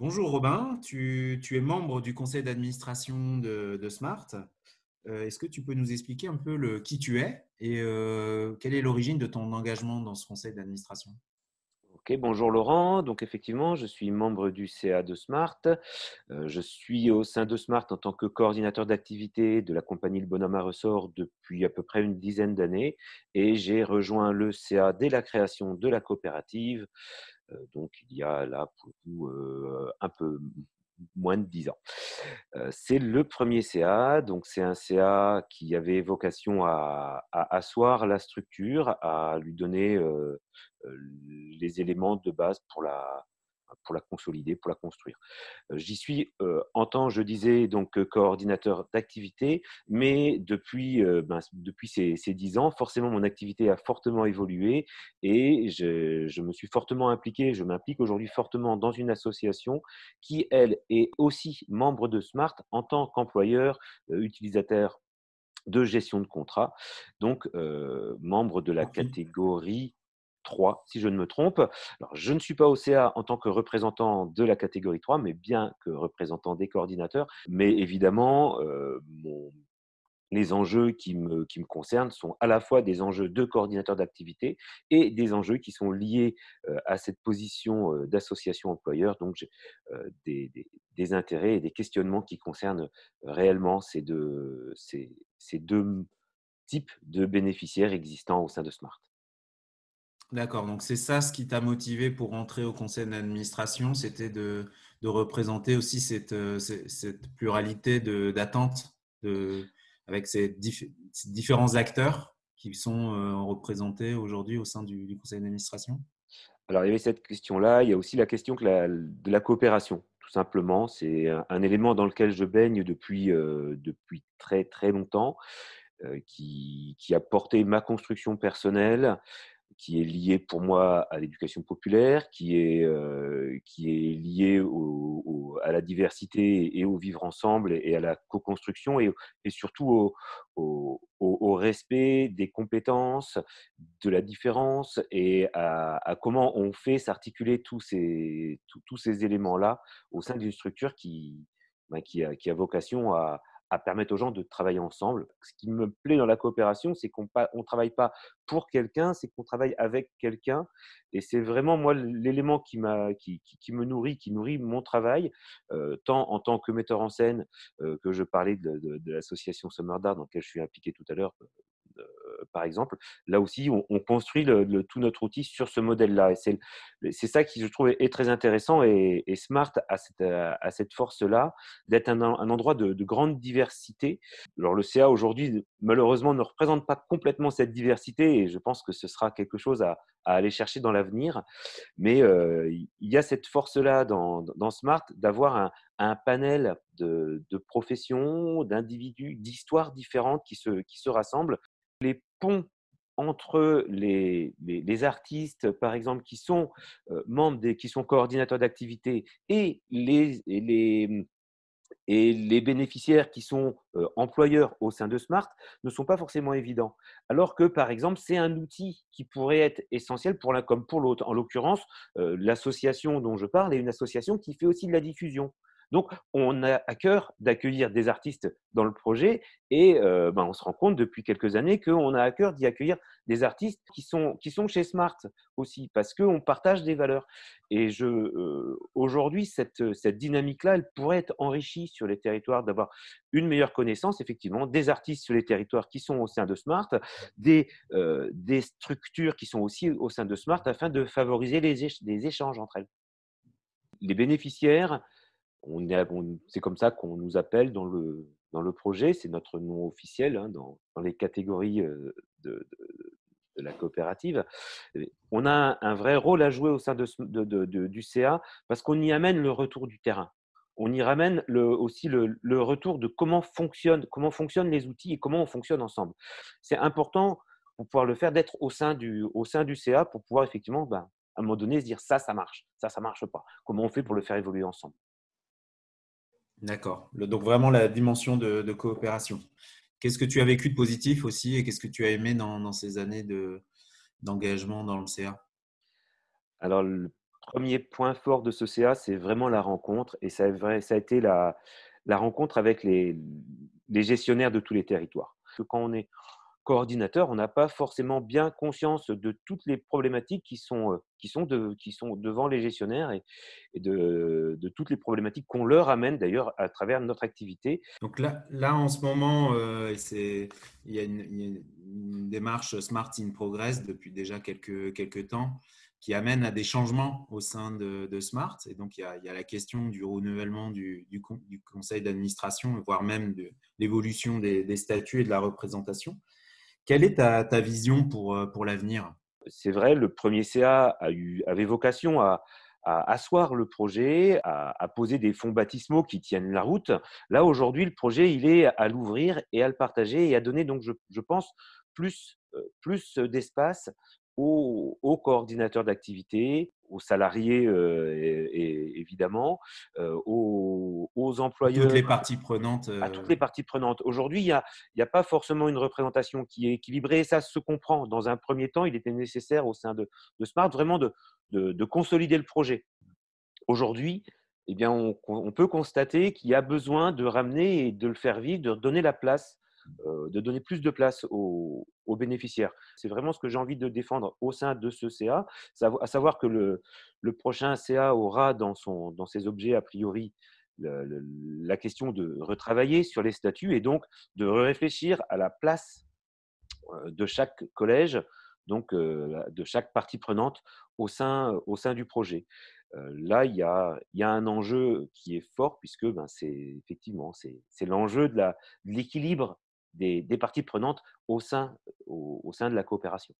Bonjour Robin, tu, es membre du conseil d'administration de, Smart. Euh, est-ce que tu peux nous expliquer un peu qui tu es et euh, quelle est l'origine de ton engagement dans ce conseil d'administration? Bonjour Laurent. Donc effectivement, je suis membre du CA de Smart. Euh, je suis au sein de Smart en tant que coordinateur d'activité de la compagnie Le Bonhomme à Ressort depuis à peu près une dizaine d'années et j'ai rejoint le CA dès la création de la coopérative donc il y a là vous un peu moins de 10 ans. c'est le premier CA, donc c'est un CA qui avait vocation à, à, asseoir la structure, à lui donner les éléments de base pour la, pour la consolider, pour la construire. Euh, j'y suis euh, en tant, je disais, donc euh, coordinateur d'activité, mais depuis, ben, depuis ces, dix ans, forcément, mon activité a fortement évolué et je, me suis fortement impliqué, je m'implique aujourd'hui fortement dans une association qui, elle, est aussi membre de Smart en tant qu'employeur, utilisateur de gestion de contrat, donc membre de la catégorie 3, si je ne me trompe. Alors, je ne suis pas au CA en tant que représentant de la catégorie 3, mais bien que représentant des coordinateurs. Mais évidemment, euh, les enjeux qui me, qui me, concernent sont à la fois des enjeux de coordinateur d'activité et des enjeux qui sont liés euh, à cette position euh, d'association employeur. Donc, j'ai des, des, intérêts et des questionnements qui concernent réellement ces deux, ces deux types de bénéficiaires existants au sein de Smart. D'accord, donc c'est ça ce qui t'a motivé pour entrer au conseil d'administration, c'était de, représenter aussi cette, euh, pluralité d'attentes avec ces, différents acteurs qui sont euh, représentés aujourd'hui au sein du, conseil d'administration? Alors il y avait cette question-là, il y a aussi la question de la coopération, tout simplement. C'est un, élément dans lequel je baigne depuis, euh, depuis très très longtemps, qui, qui a porté ma construction personnelle qui est lié pour moi à l'éducation populaire, qui est, euh, qui est lié à la diversité et au vivre ensemble et à la co-construction et, et, surtout au, respect des compétences, de la différence et à, comment on fait s'articuler tous ces, tous ces éléments-là au sein d'une structure qui, a, qui a vocation à, à permettre aux gens de travailler ensemble. Ce qui me plaît dans la coopération, c'est qu'on ne travaille pas pour quelqu'un, c'est qu'on travaille avec quelqu'un. Et c'est vraiment, moi, l'élément qui, qui, qui, me nourrit, qui nourrit mon travail, euh, tant en tant que metteur en scène, euh, que je parlais de, de l'association Summer Dart, dans laquelle je suis impliqué tout à l'heure, par exemple, là aussi, on, construit tout notre outil sur ce modèle-là. Et c'est ça qui, je trouve, est, très intéressant. Et, Smart cette, a cette force-là d'être un, endroit de, grande diversité. Alors, le CA aujourd'hui, malheureusement, ne représente pas complètement cette diversité. Et je pense que ce sera quelque chose à, aller chercher dans l'avenir. Mais euh, il y a cette force-là dans, Smart d'avoir un, panel de, professions, d'individus, d'histoires différentes qui se, qui se rassemblent ponts entre les, les, artistes, par exemple, qui sont membres des, qui sont coordinateurs d'activité et les, les, et les bénéficiaires qui sont employeurs au sein de Smart ne sont pas forcément évidents. Alors que, par exemple, c'est un outil qui pourrait être essentiel pour l'un comme pour l'autre. En l'occurrence, l'association dont je parle est une association qui fait aussi de la diffusion. Donc, on a à cœur d'accueillir des artistes dans le projet et euh, ben, on se rend compte depuis quelques années qu'on a à cœur d'y accueillir des artistes qui sont, qui sont chez Smart aussi parce qu'on partage des valeurs. Et euh, aujourd'hui, cette, cette dynamique-là, elle pourrait être enrichie sur les territoires, d'avoir une meilleure connaissance, effectivement, des artistes sur les territoires qui sont au sein de Smart, des, euh, des structures qui sont aussi au sein de Smart afin de favoriser les, les échanges entre elles. Les bénéficiaires, c'est comme ça qu'on nous appelle dans le, dans le projet, c'est notre nom officiel hein, dans, les catégories de, la coopérative. On a un, vrai rôle à jouer au sein du CA parce qu'on y amène le retour du terrain. On y ramène aussi le, retour de comment, fonctionne, comment fonctionnent les outils et comment on fonctionne ensemble. C'est important pour pouvoir le faire d'être au, sein du, au sein du CA pour pouvoir effectivement, ben, à un moment donné, se dire ça, ça marche, ça, ça marche pas. Comment on fait pour le faire évoluer ensemble? D'accord. Donc vraiment la dimension de, coopération. Qu'est-ce que tu as vécu de positif aussi et qu'est-ce que tu as aimé dans, ces années d'engagement dans le CA Alors, le premier point fort de ce CA, c'est vraiment la rencontre et ça a, été la, la rencontre avec les, les gestionnaires de tous les territoires. Quand on est coordinateur, on n'a pas forcément bien conscience de toutes les problématiques qui sont, qui sont, qui sont devant les gestionnaires et, de, toutes les problématiques qu'on leur amène d'ailleurs à travers notre activité. Donc là, là en ce moment, euh, il, y a une, démarche Smart in Progress depuis déjà quelques, quelques temps qui amène à des changements au sein de, Smart. Et donc, il y, a, la question du renouvellement du, conseil d'administration, voire même de l'évolution des statuts et de la représentation. Quelle est ta, ta vision pour, euh, pour l'avenir? C'est vrai, le premier CA avait vocation à, à asseoir le projet, à, à, poser des fonds baptismaux qui tiennent la route. Là, aujourd'hui, le projet, il est à l'ouvrir et à le partager et à donner, donc, je, je pense, plus, euh, plus d'espace aux, aux coordinateurs d'activité, aux salariés euh, et, et, évidemment, euh, aux, aux, employeurs. Toutes les parties prenantes. Euh... À toutes les parties prenantes. Aujourd'hui, il n'y a, a, pas forcément une représentation qui est équilibrée et ça se comprend. Dans un premier temps, il était nécessaire au sein de, de Smart vraiment de, de, de, consolider le projet. Aujourd'hui, eh bien, on, on peut constater qu'il y a besoin de ramener et de le faire vivre, de donner la place euh, de donner plus de place aux, bénéficiaires. C'est vraiment ce que j'ai envie de défendre au sein de ce CA, à savoir que le, prochain CA aura dans, ses objets, a priori, la question de retravailler sur les statuts et donc de réfléchir à la place euh, de chaque collège, donc euh, de chaque partie prenante au sein, du projet. Euh, là, il y, a, il y, a, un enjeu qui est fort puisque ben, c'est effectivement c'est l'enjeu de l'équilibre des, parties prenantes au sein de la coopération.